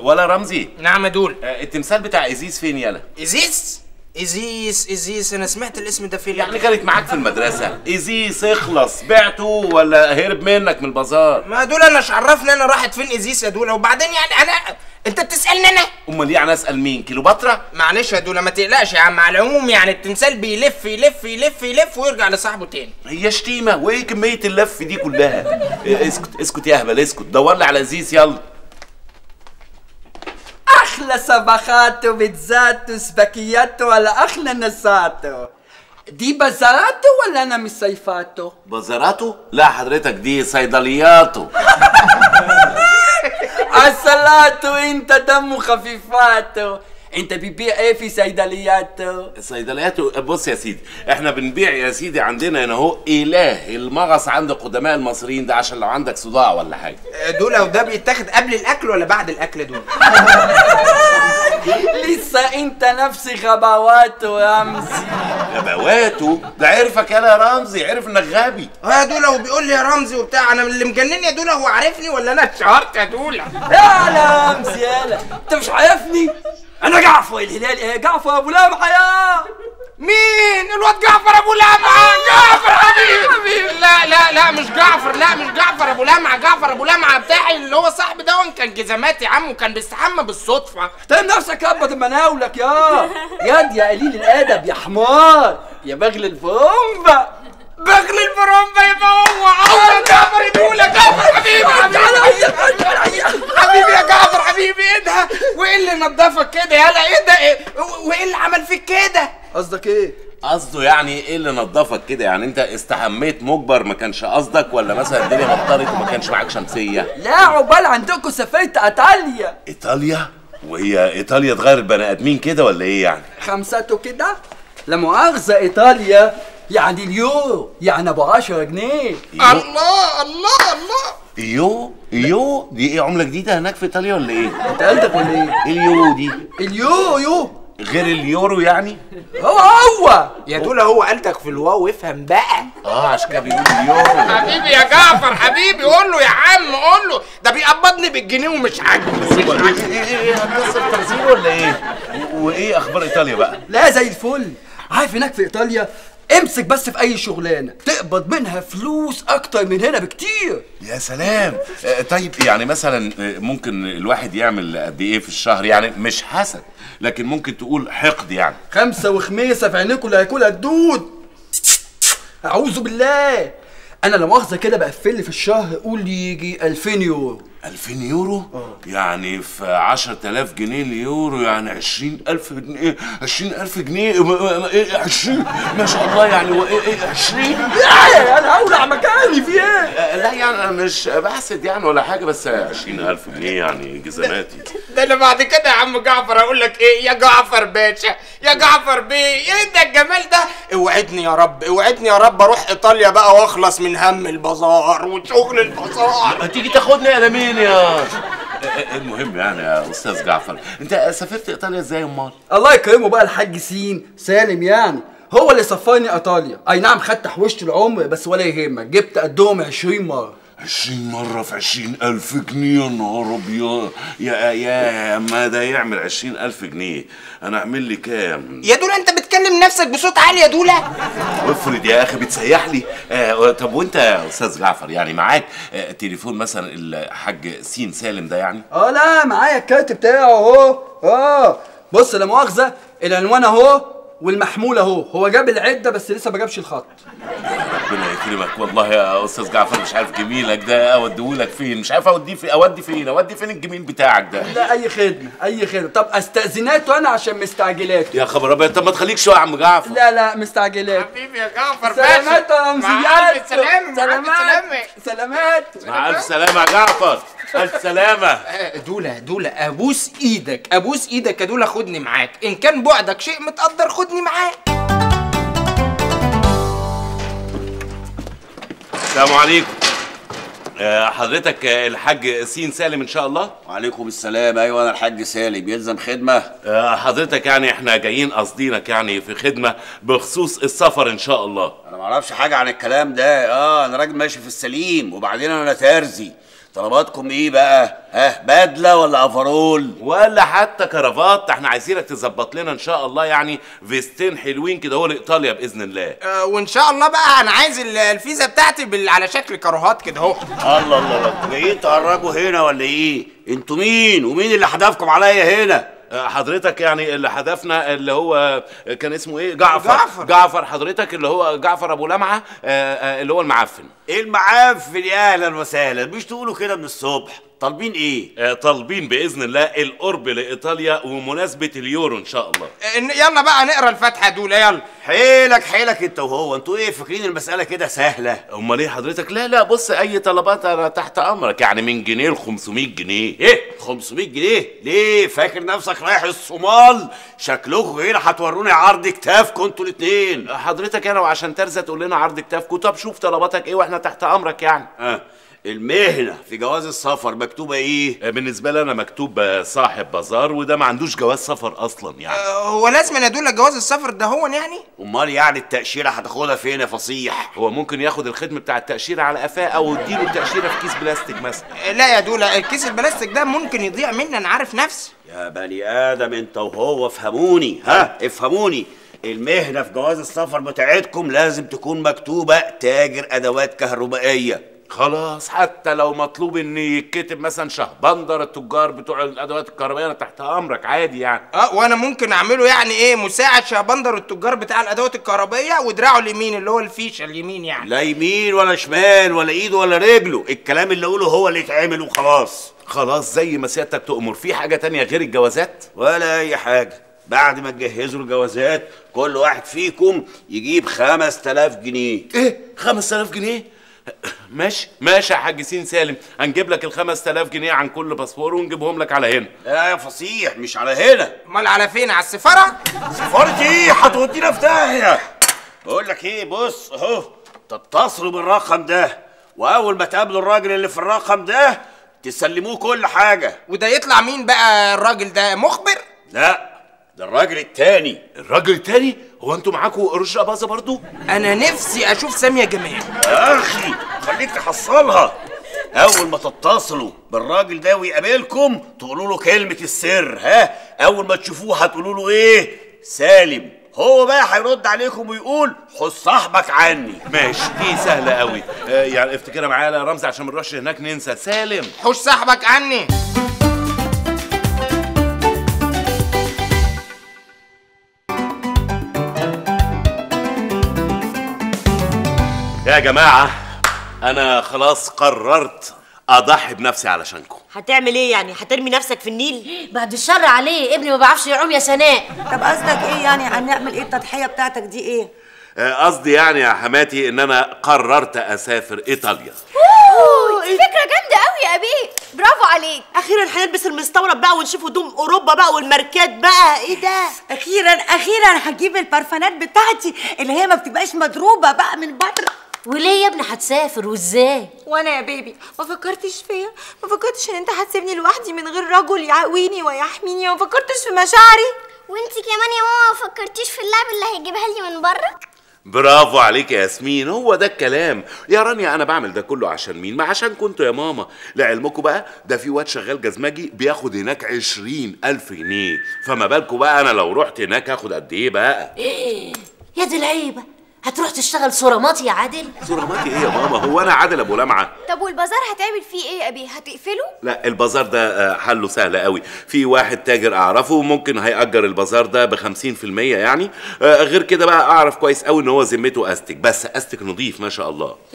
ولا رمزي؟ نعم دول. آه، التمثال بتاع إزيز فين يالا ازيس ازيس ازيس أنا سمعت الاسم ده فين؟ يعني كانت معاك في المدرسة. إزيز اخلص. بعته ولا هرب منك من البازار؟ ما دول أنا عرفني أنا راحت فين ازيس يا دول؟ وبعدين يعني أنا أنت بتسألني أنا؟ أمال يعني أسأل مين؟ كيلوباترا؟ معلش يا دول ما تقلقش يا عم. على العموم يعني التمثال بيلف يلف يلف يلف ويرجع لصاحبه تاني. هي شتيمة. وإيه كمية اللف دي كلها؟ إيه، اسكت اسكت يا هبل اسكت. دور لي على إزيز يلا. أحلى صباحاتو بيتزاتو سباكياتو ولا أحلى نساتو. دي بازاراتو ولا أنا مش بازاراته لا حضرتك دي صيدلياته عسلاتو انت دمه خفيفاتو. انت بتبيع إيه في صيدلياتو صيدلياته بص يا سيدي إحنا بنبيع يا سيدي عندنا هنا اهو إله المغص عند قدماء المصريين ده عشان لو عندك صداع ولا حاجة. دول وده بيتاخد قبل الأكل ولا بعد الأكل دول؟ لسه انت نفس غباواتو يا رمزي غباواته؟ ده عرفك يالا يا رمزي عرف انك غبي. آه يا دولا وبيقول لي يا رمزي وبتاع أنا اللي مجنني يا دولا هو عارفني ولا أنا اتشهرت يا دولا يا رمزي يالا أنت مش عارفني؟ أنا جعفر الهلال إيه جعفر أبو لمعه يا. مين؟ الواد جعفر أبو لمعه جعفر حبيبي. لا لا لا مش جعفر لا مش جعفر أبو لمعه جعفر أبو لمعه بتاعي اللي هو صاحبي ده كان جزمات يا عم وكان بيستحمى بالصدفة. احترم نفسك يا أبا مناولك يا. ياد يا قليل الأدب يا حمار. يا بغل الفرنبة. بغل البرومبا يبقى هو عمر جعفر جعفر حبيبي حبيبي. حبيبي يا جعفر حبيبي ده وإيه اللي نضفك كده يالا إيه ده؟ إيه؟ وايه اللي عمل فيك كده؟ قصدك إيه؟ قصده يعني إيه اللي نضفك كده؟ يعني انت استحميت مجبر ما كانش قصدك ولا مثلا الدنيا مطرت وما كانش معاك شمسية؟ لا عقبال عندكم سافرت إيطاليا. إيطاليا؟ وهي إيطاليا تغير البني آدمين كده ولا إيه يعني؟ خمسته كده؟ لا مؤاخذة إيطاليا يعني اليورو يعني أبو 10 جنيه. الله الله الله. ايو ايو دي إيه؟ عملة جديدة هناك في إيطاليا ولا إيه؟ انت غلطك ولا إيه؟ إيه اليورو دي. اليورو يو. غير اليورو يعني؟ هو هو. يا دولا هو غلطك في الواو افهم بقى. آه عشان كده بيقول اليورو. حبيبي يا جعفر حبيبي. قول له يا عم قول له. ده بيقبضني بالجنيه ومش عاجبني إيه إيه إيه هتكسر تمثيل ولا إيه؟ وإيه أخبار إيطاليا بقى؟ لا زي الفل. عارف هناك في إيطاليا امسك بس في أي شغلانة. تقبض منها فلوس أكتر من هنا بكتير. يا سلام. آه، طيب يعني مثلا آه، ممكن الواحد يعمل قد إيه في الشهر؟ يعني مش حسد لكن ممكن تقول حقد يعني. خمسة وخميسة في عينيكوا اللي هياكلها الدود. أعوذ بالله. أنا لا مؤاخذة كده بقفل لي في الشهر قول يجي 2000 يورو. 2000 يورو؟ يعني في 10000 جنيه اليورو يعني 20000 جنيه 20000 جنيه م- م- إيه 20 ما شاء الله يعني وايه إيه 20 يا أنا أولع مكاني في إيه؟ آه، لا يعني أنا مش بحسد يعني ولا حاجة بس 20000 جنيه يعني جزماتي أنا بعد كده يا عم جعفر أقول لك إيه؟ يا جعفر باشا يا جعفر بيه إيه ده الجمال ده؟ اوعدني يا رب اوعدني يا رب أروح إيطاليا بقى وأخلص من هم البازار وشغل البازار. هتيجي تاخدني يا مين يا؟ المهم يعني يا أستاذ جعفر أنت سافرت إيطاليا إزاي أمال؟ الله يكرمه بقى الحاج سين سالم يعني. هو اللي سفرني إيطاليا. أي نعم خدت حوشت العمر بس ولا يهمك. جبت قدهم 20 مرة. 20 مرة في 20000 جنيه يا نهار أبيض. يا يا ما ده يعمل 20000 جنيه؟ أنا أعمل لي كام؟ يا دولا أنت بتكلم نفسك بصوت عالي يا دولا. افرض يا أخي بتسيح لي. آه طب وأنت يا أستاذ جعفر يعني معاك آه تليفون مثلا الحاج سين سالم ده يعني؟ آه لا معايا الكارت بتاعه أهو. آه بص لا مؤاخذة العنوان أهو. والمحمول اهو. هو جاب العدة بس لسه ما جابش الخط. ربنا يكرمك. والله يا أستاذ جعفر مش عارف جميلك ده أوديهولك فين؟ مش عارف أوديه في أودي فين؟ أودي فين الجميل بتاعك ده؟ لا أي خدمة أي خدمة. طب أستأذناته أنا عشان مستعجلاته؟ يا خبر أبيض. طب ما تخليك شوية يا عم جعفر؟ لا لا مستعجلاته. حبيبي يا جعفر سلامات يا مع رمزيات الف سلامة مع الف سلامة. سلامات. مع ألف سلامة يا جعفر. ألف سلامة آه، دولا دولا أبوس إيدك أبوس إيدك يا دولا خدني معاك. إن كان بعدك شيء متقدر خدني معاك. السلام عليكم. آه، حضرتك الحاج سين سالم إن شاء الله؟ وعليكم السلام. أيوه أنا الحاج سالم. يلزم خدمة؟ آه، حضرتك يعني إحنا جايين قاصدينك يعني في خدمة بخصوص السفر إن شاء الله. أنا ما أعرفش حاجة عن الكلام ده. آه أنا راجل ماشي في السليم وبعدين أنا ترزي. طلباتكم إيه بقى؟ ها بدلة ولا افرول؟ ولا حتى كرافات. إحنا عايزينك تظبط لنا إن شاء الله يعني فيزتين حلوين كده هو لإيطاليا بإذن الله. آه، وإن شاء الله بقى أنا عايز ال- الفيزا بتاعتي بال... على شكل كاروهات كده أهو. الله الله الله. جايين تهرجوا هنا ولا إيه؟ أنتوا مين؟ ومين اللي حدفكم عليا هنا؟ حضرتك يعني اللي حدفنا اللي هو كان اسمه إيه؟ جعفر. جعفر. جعفر حضرتك اللي هو جعفر أبو لمعة آه، آه، اللي هو المعفن. إيه المعافن يا أهلا وسهلا. مش تقولوا كده من الصبح. طالبين إيه؟ آه، طالبين بإذن الله القرب لإيطاليا ومناسبة اليورو إن شاء الله. آه، يلا بقى نقرأ الفاتحه دول يلا. حيلك حيلك أنت وهو. أنتوا إيه فاكرين المسألة كده سهلة؟ أمال إيه حضرتك؟ لا لا بص أي طلبات أنا تحت أمرك. يعني من جنيه ل 500 جنيه. إيه؟ 500 جنيه؟ ليه؟ فاكر نفسك رايح الصومال؟ شكلكم هنا هتوروني عرض كتافكم أنتوا الاتنين. حضرتك أنا وعشان ترزق تقول لنا عرض كتافكم طب شوف طلباتك إيه وإحنا تحت أمرك يعني. ها المهنة في جواز السفر مكتوبة إيه؟ بالنسبة لي أنا مكتوب صاحب بازار وده ما عندوش جواز سفر أصلا يعني. آه، هو لازم أنا اديلك جواز السفر ده هو يعني؟ أمال يعني التأشيرة هتاخدها فين يا فصيح؟ هو ممكن ياخد الخدمة بتاع التأشيرة على قفاه أو اديله التأشيرة في كيس بلاستيك مثلا. آه، لا يا دولا الكيس البلاستيك ده ممكن يضيع مني أنا عارف نفسي. يا بني آدم أنت وهو افهموني ها؟ افهموني. المهنة في جواز السفر بتاعتكم لازم تكون مكتوبة تاجر أدوات كهربائية. خلاص حتى لو مطلوب ان يتكتب مثلا شهبندر التجار بتوع الأدوات الكهربائية أنا تحت أمرك عادي يعني. آه وأنا ممكن أعمله يعني إيه مساعد شهبندر التجار بتاع الأدوات الكهربائية ودراعه اليمين اللي هو الفيشة اليمين يعني. لا يمين ولا شمال ولا ايده ولا رجله الكلام اللي أقوله هو اللي يتعمل وخلاص. خلاص زي ما سيادتك تؤمر في حاجة تانية غير الجوازات؟ ولا أي حاجة. بعد ما تجهزوا الجوازات كل واحد فيكم يجيب خمس تلاف جنيه. إيه؟ 5000 جنيه؟ ماشي. ماشي يا حاج سين سالم. هنجيب لك ال 5000 جنيه عن كل باسبور ونجيبهم لك على هنا. لا يا فصيح مش على هنا. امال على فين؟ على السفارة؟ سفارة إيه هتودينا في داهية. بقول لك إيه بص أهو. تتصلوا بالرقم ده. وأول ما تقابلوا الراجل اللي في الرقم ده تسلموه كل حاجة. وده يطلع مين بقى الراجل ده؟ مخبر؟ لا ده الراجل التاني. الراجل التاني؟ هو أنتوا معاكوا قرش أباظة برضو؟ أنا نفسي أشوف سامية جمال. يا أخي خليك تحصلها أول ما تتصلوا بالراجل ده ويقابلكم تقولوا له كلمة السر ها؟ أول ما تشوفوه هتقولوا له إيه؟ سالم. هو بقى هيرد عليكم ويقول خد صاحبك عني. ماشي. دي سهلة قوي. آه يعني افتكرها معايا يا رمزي عشان ما نروحش هناك ننسى. سالم. حوش صاحبك عني. يا جماعة أنا خلاص قررت أضحي بنفسي علشانكم. هتعمل إيه يعني؟ هترمي نفسك في النيل؟ بعد الشر عليه ابني ما بيعرفش يعوم يا سناء. طب قصدك إيه يعني؟ هنعمل إيه؟ التضحية بتاعتك دي إيه؟ آه، قصدي يعني يا حماتي إن أنا قررت أسافر إيطاليا. فكرة جامدة قوي يا أبي. برافو عليك. أخيرا هنلبس المستورد بقى ونشوف هدوم أوروبا بقى والماركات بقى. إيه ده؟ أخيرا أخيرا هجيب البرفانات بتاعتي اللي هي ما بتبقاش مضروبة بقى من بره. وليه يا ابني هتسافر وازاي؟ وأنا يا بيبي ما فكرتش فيا ما فكرتش إن أنت هتسيبني لوحدي من غير رجل يعويني ويحميني ما فكرتش في مشاعري. وانتي كمان يا ماما ما فكرتيش في اللعب اللي هيجيبها لي من بره؟ برافو عليك يا ياسمين هو ده الكلام. يا رانيا أنا بعمل ده كله عشان مين؟ ما عشان كنتوا يا ماما. لعلمكم بقى ده في واد شغال جزمجي بياخد هناك عشرين ألف جنيه. فما بالكم بقى أنا لو رحت هناك هاخد قد إيه بقى؟ يا دي العيبة. هتروح تشتغل صورامات يا عادل؟ صوراماتي إيه يا ماما هو أنا عادل أبو لمعة. طب والبازار هتعمل فيه إيه يا أبي؟ هتقفله؟ لا البازار ده آه، حله سهل قوي. في واحد تاجر أعرفه ممكن هيأجر البازار ده ب 50% يعني. آه، غير كده بقى أعرف كويس قوي إن هو ذمته أستك. بس أستك نظيف ما شاء الله.